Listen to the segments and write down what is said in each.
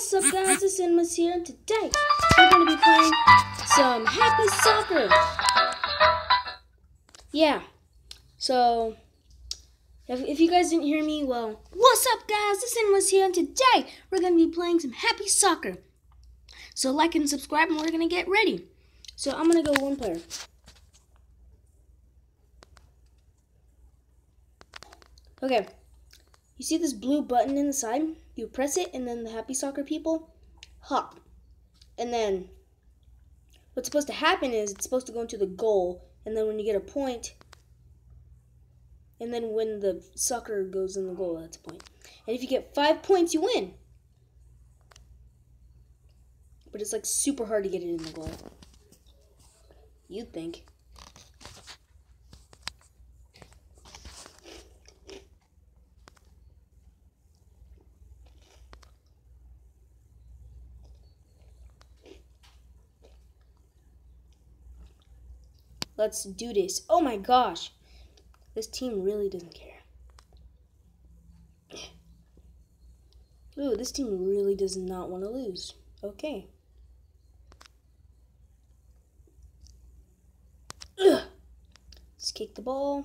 What's up guys, it's Cinemas here and today we're going to be playing some Happy Soccer. Yeah, so if, if you guys didn't hear me, well, what's up guys, it's Cinemas here and today we're going to be playing some Happy Soccer. So like and subscribe and we're going to get ready. So I'm going to go one player. Okay, you see this blue button in the side? You press it, and then the happy soccer people hop. And then what's supposed to happen is it's supposed to go into the goal, and then when you get a point, and then when the soccer goes in the goal, that's a point. And if you get five points, you win. But it's like super hard to get it in the goal. You'd think. Let's do this. Oh my gosh. This team really doesn't care. Ooh, this team really does not want to lose. Okay. Ugh. Let's kick the ball.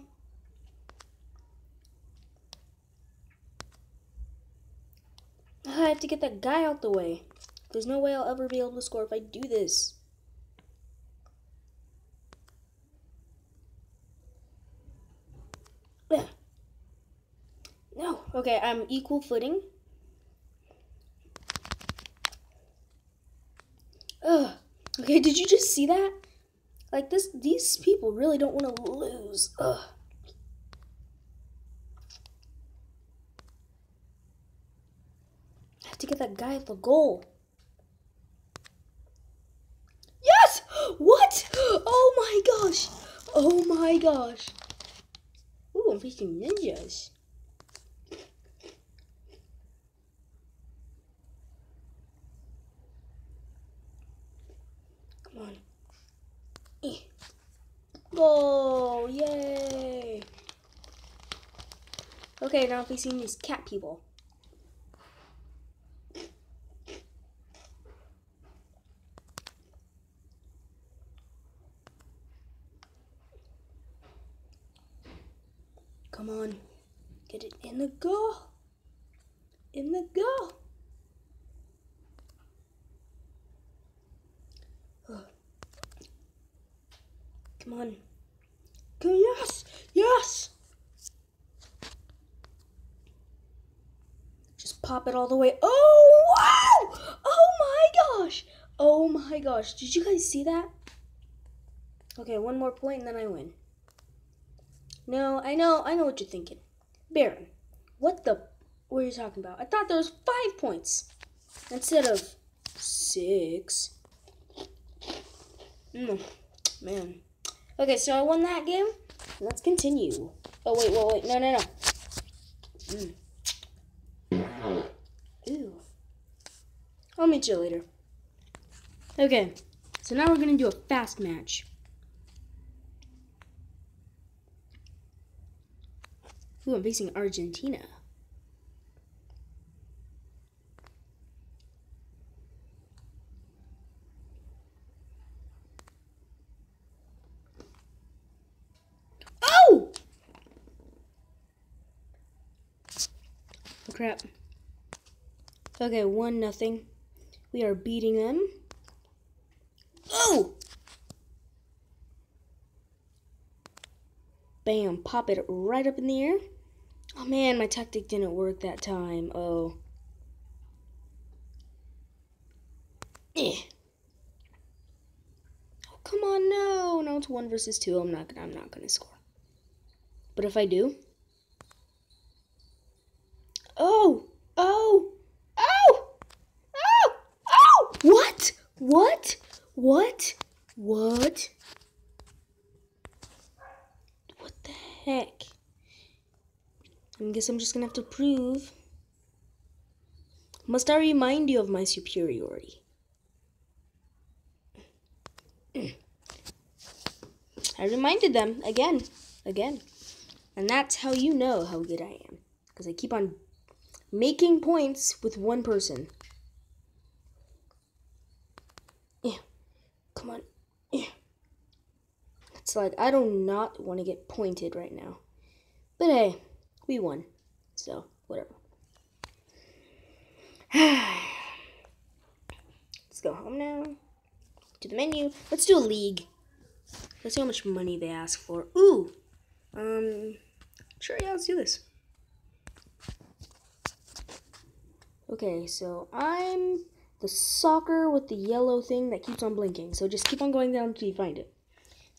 I have to get that guy out the way. There's no way I'll ever be able to score if I do this. No. Okay, I'm equal footing. Ugh. Okay, did you just see that? Like this these people really don't want to lose. Ugh. I have to get that guy at the goal. Yes! What? Oh my gosh. Oh my gosh. Ooh, I'm facing ninjas. Come on. Eh. Goal! Yay! Okay, now facing these cat people. Come on. Get it in the goal. In the goal. Come on. Go, yes! Yes! Just pop it all the way. Oh, wow! Oh my gosh! Oh my gosh. Did you guys see that? Okay, one more point and then I win. No, I know, I know what you're thinking. Bearon, what the, what are you talking about? I thought there was five points instead of six. Mm, man. Okay, so I won that game. Let's continue. Oh, wait, wait, wait. No, no, no. Mm. Ew. I'll meet you later. Okay, so now we're going to do a fast match. Ooh, I'm facing Argentina. Crap. Okay, one nothing. We are beating them. Oh! Bam, pop it right up in the air. Oh man, my tactic didn't work that time. Oh. Eh. Oh, come on, no. Now it's one versus two. I'm not I'm not gonna score. But if I do, Oh, oh, oh, oh, oh! What? What? What? What? What the heck? I guess I'm just gonna have to prove. Must I remind you of my superiority? I reminded them again, again. And that's how you know how good I am. Because I keep on making points with one person. Yeah. Come on. Yeah. it's like. I do not want to get pointed right now. But hey, we won. So, whatever. Let's go home now. To the menu. Let's do a league. Let's see how much money they ask for. Ooh! Um, sure, yeah, let's do this. Okay, so I'm the soccer with the yellow thing that keeps on blinking. So just keep on going down until you find it.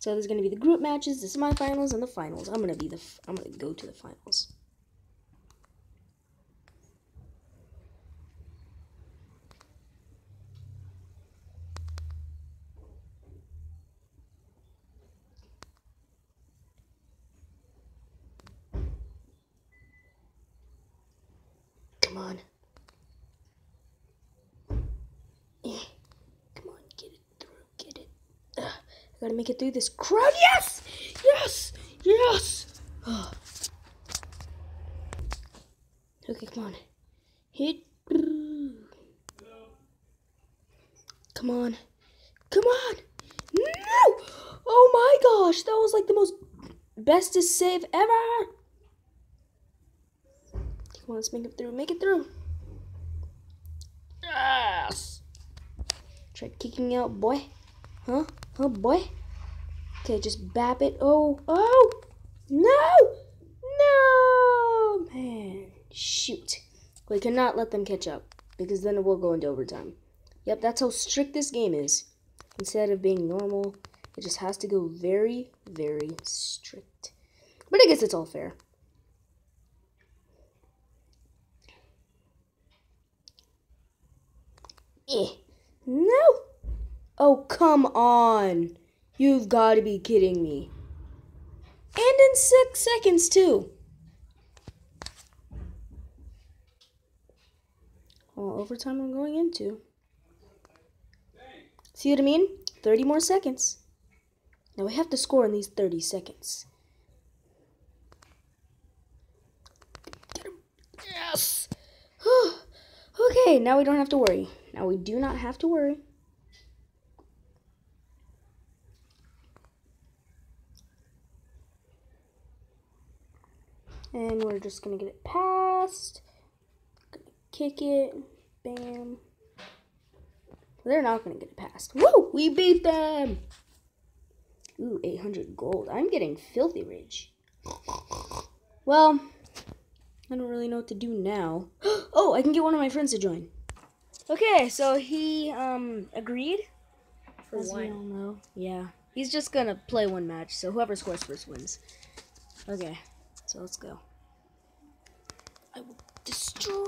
So there's gonna be the group matches, the semifinals, and the finals. I'm gonna be the I'm gonna go to the finals. Come on. Eh. Come on, get it through, get it. Ugh. I gotta make it through this crowd. Yes! Yes! Yes! Ugh. Okay, come on. Hit. Come on. Come on! No! Oh my gosh, that was like the most bestest save ever! Come on, let's make it through. Make it through. Yes! Try kicking out, boy. Huh? Huh, boy? Okay, just bap it. Oh, oh! No! No! Man, shoot. We cannot let them catch up because then it will go into overtime. Yep, that's how strict this game is. Instead of being normal, it just has to go very, very strict. But I guess it's all fair. Eh. No! Oh, come on. You've got to be kidding me. And in six seconds, too. Well, overtime I'm going into. See what I mean? 30 more seconds. Now we have to score in these 30 seconds. Yes! okay, now we don't have to worry. Now we do not have to worry. And we're just gonna get it past. Kick it. Bam. They're not gonna get it past. Woo! We beat them! Ooh, 800 gold. I'm getting filthy rich. Well, I don't really know what to do now. Oh, I can get one of my friends to join. Okay, so he um agreed. For As we one. all know. Yeah. He's just gonna play one match, so whoever scores first wins. Okay, so let's go.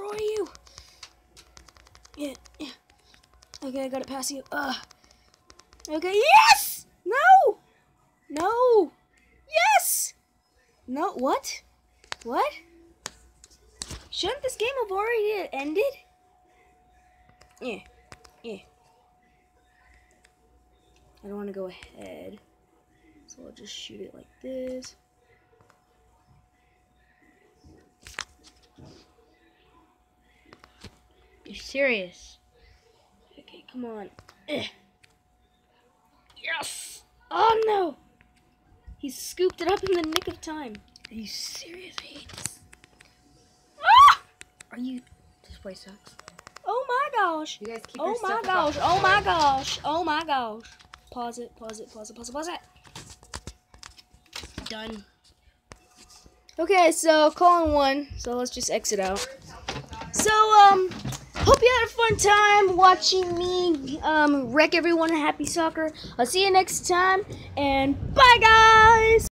Destroy you. Yeah, yeah. Okay, I gotta pass you. Ugh. Okay, yes! No! No! Yes! No, what? What? Shouldn't this game have already ended? Yeah, yeah. I don't want to go ahead. So I'll just shoot it like this. Serious. Okay, come on. Eh. Yes! Oh no! He scooped it up in the nick of time. Are you serious? This. Ah! Are you? This place sucks. Oh my gosh! You guys keep Oh my gosh! Oh my gosh! Oh my gosh! Pause it, pause it, pause it, pause it, pause it. Done. Okay, so Colin won, so let's just exit out. So, um, hope you had a fun time watching me um, wreck everyone in Happy Soccer. I'll see you next time, and bye, guys!